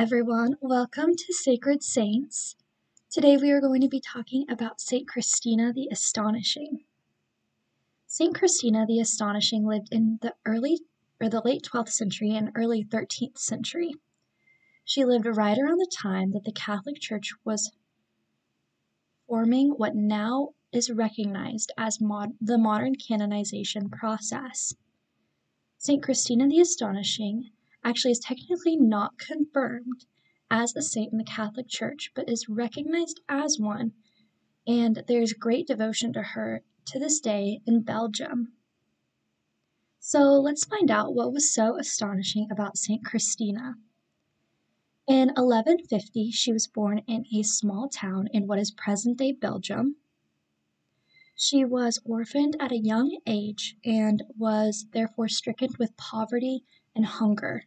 everyone. Welcome to Sacred Saints. Today we are going to be talking about Saint Christina the Astonishing. Saint Christina the Astonishing lived in the early or the late 12th century and early 13th century. She lived right around the time that the Catholic Church was forming what now is recognized as mod- the modern canonization process. Saint Christina the Astonishing actually is technically not confirmed as a saint in the Catholic Church, but is recognized as one, and there's great devotion to her to this day in Belgium. So let's find out what was so astonishing about St. Christina. In 1150, she was born in a small town in what is present day Belgium. She was orphaned at a young age and was therefore stricken with poverty and hunger.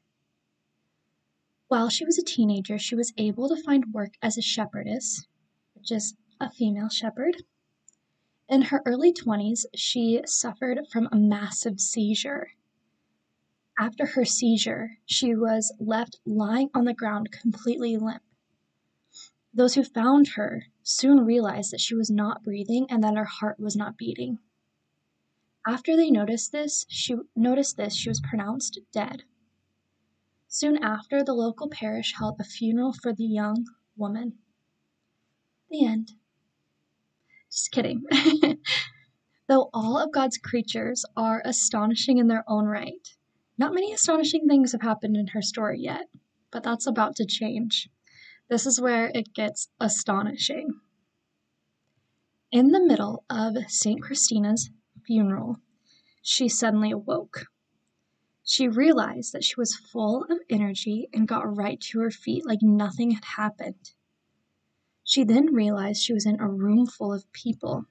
While she was a teenager, she was able to find work as a shepherdess, which is a female shepherd. In her early 20s, she suffered from a massive seizure. After her seizure, she was left lying on the ground completely limp. Those who found her soon realized that she was not breathing and that her heart was not beating. After they noticed this, she noticed this, she was pronounced dead. Soon after, the local parish held a funeral for the young woman. The end. Just kidding. Though all of God's creatures are astonishing in their own right, not many astonishing things have happened in her story yet, but that's about to change. This is where it gets astonishing. In the middle of St. Christina's funeral, she suddenly awoke. She realized that she was full of energy and got right to her feet like nothing had happened. She then realized she was in a room full of people.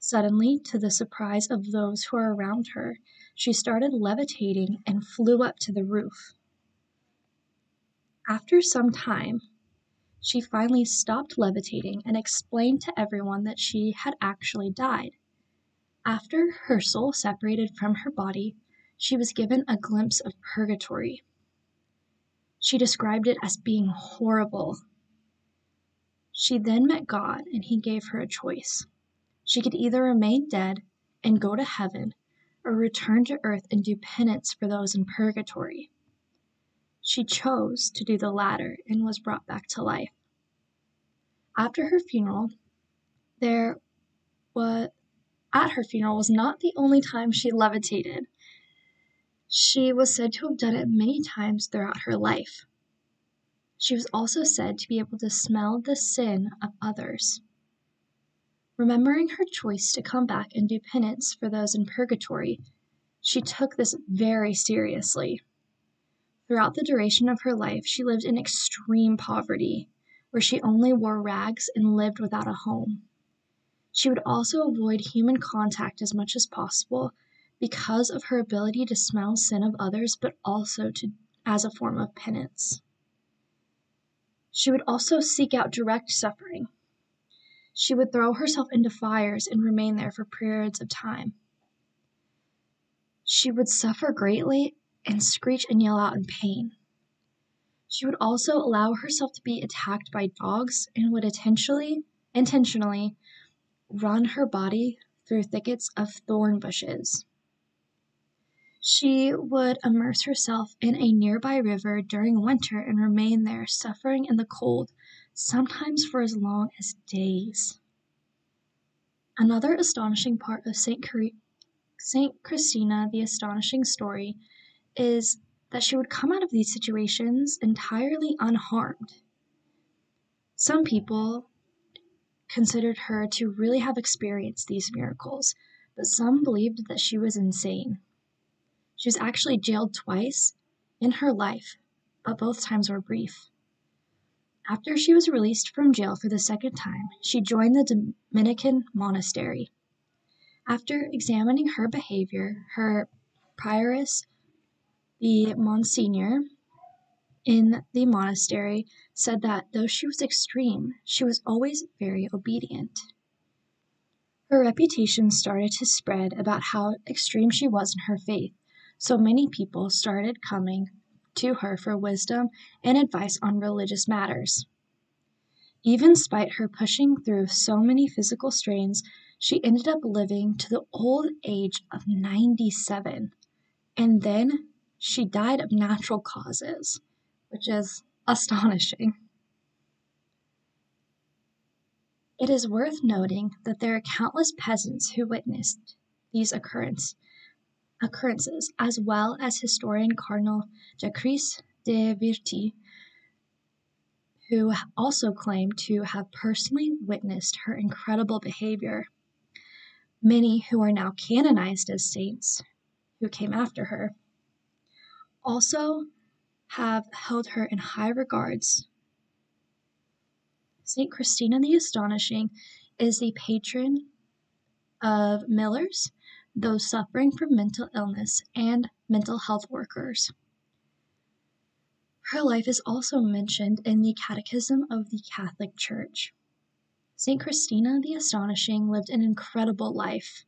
Suddenly, to the surprise of those who were around her, she started levitating and flew up to the roof. After some time, she finally stopped levitating and explained to everyone that she had actually died. After her soul separated from her body, she was given a glimpse of purgatory. She described it as being horrible. She then met God, and He gave her a choice. She could either remain dead and go to heaven, or return to earth and do penance for those in purgatory. She chose to do the latter and was brought back to life. After her funeral, there was at her funeral was not the only time she levitated. She was said to have done it many times throughout her life. She was also said to be able to smell the sin of others. Remembering her choice to come back and do penance for those in purgatory, she took this very seriously. Throughout the duration of her life, she lived in extreme poverty, where she only wore rags and lived without a home. She would also avoid human contact as much as possible because of her ability to smell sin of others, but also to, as a form of penance. She would also seek out direct suffering. She would throw herself into fires and remain there for periods of time. She would suffer greatly and screech and yell out in pain. She would also allow herself to be attacked by dogs and would intentionally intentionally run her body through thickets of thorn bushes. She would immerse herself in a nearby river during winter and remain there, suffering in the cold, sometimes for as long as days. Another astonishing part of St. Saint Christina the Astonishing story is that she would come out of these situations entirely unharmed. Some people considered her to really have experienced these miracles, but some believed that she was insane. She was actually jailed twice in her life, but both times were brief. After she was released from jail for the second time, she joined the Dominican monastery. After examining her behavior, her prioress, the Monsignor in the monastery, said that though she was extreme, she was always very obedient. Her reputation started to spread about how extreme she was in her faith, so many people started coming to her for wisdom and advice on religious matters. Even despite her pushing through so many physical strains, she ended up living to the old age of 97. And then she died of natural causes, which is astonishing. It is worth noting that there are countless peasants who witnessed these occurrence, occurrences, as well as historian Cardinal Jacques de Vitry, who also claimed to have personally witnessed her incredible behavior. Many who are now canonized as saints, who came after her, also have held her in high regards. Saint Christina the Astonishing is the patron of millers, those suffering from mental illness, and mental health workers. Her life is also mentioned in the Catechism of the Catholic Church. St. Christina the Astonishing lived an incredible life.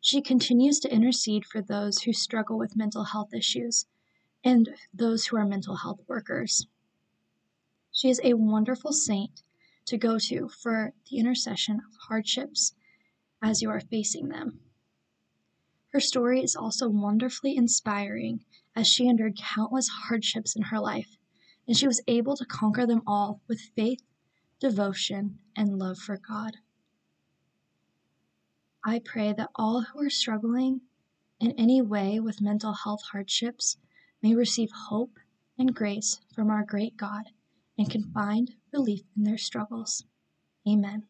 She continues to intercede for those who struggle with mental health issues and those who are mental health workers. She is a wonderful saint to go to for the intercession of hardships as you are facing them. Her story is also wonderfully inspiring as she endured countless hardships in her life, and she was able to conquer them all with faith, devotion, and love for God. I pray that all who are struggling in any way with mental health hardships may receive hope and grace from our great God and can find relief in their struggles. Amen.